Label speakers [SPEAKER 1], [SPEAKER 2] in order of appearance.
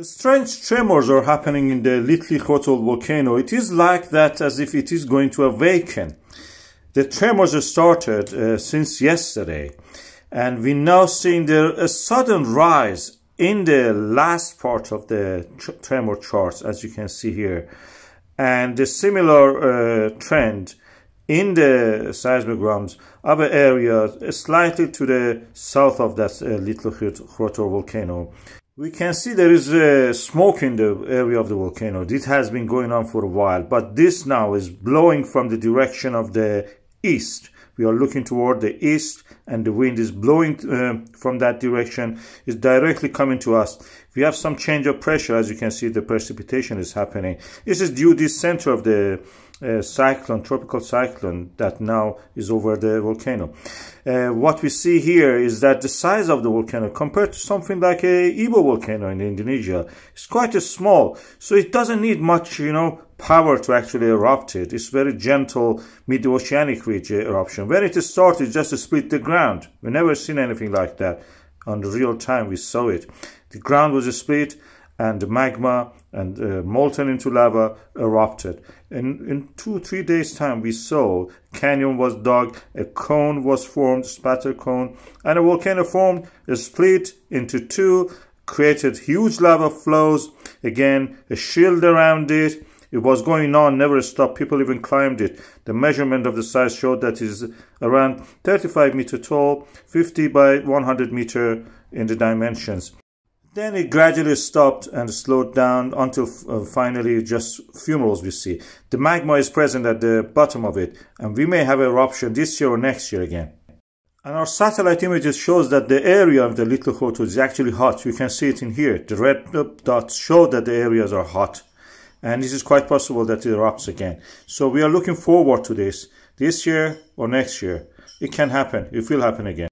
[SPEAKER 1] Strange tremors are happening in the Litli volcano. It is like that as if it is going to awaken. The tremors started uh, since yesterday and we now seeing there a sudden rise in the last part of the tr tremor charts as you can see here and a similar uh, trend in the seismograms of an area slightly to the south of that uh, Hrútur volcano we can see there is smoke in the area of the volcano. This has been going on for a while, but this now is blowing from the direction of the east. We are looking toward the east and the wind is blowing uh, from that direction. It's directly coming to us. We have some change of pressure. As you can see, the precipitation is happening. This is due to the center of the cyclone, tropical cyclone that now is over the volcano. Uh, what we see here is that the size of the volcano compared to something like a Ibu volcano in Indonesia is quite small. So it doesn't need much, you know, power to actually erupt it. It's very gentle mid-oceanic ridge eruption. When it started, just to split the ground. We never seen anything like that. On the real time, we saw it. The ground was split and magma and uh, molten into lava erupted. And in two, three days time, we saw canyon was dug, a cone was formed, spatter cone, and a volcano formed, split into two, created huge lava flows, again, a shield around it, it was going on, never stopped. People even climbed it. The measurement of the size showed that is around 35 meter tall, 50 by 100 meter in the dimensions. Then it gradually stopped and slowed down until uh, finally just fumaroles we see. The magma is present at the bottom of it and we may have eruption this year or next year again. And our satellite images shows that the area of the Litli-Hrútur is actually hot. You can see it in here. The red dots show that the areas are hot. And this is quite possible that it erupts again. So we are looking forward to this. This year or next year. It can happen. It will happen again.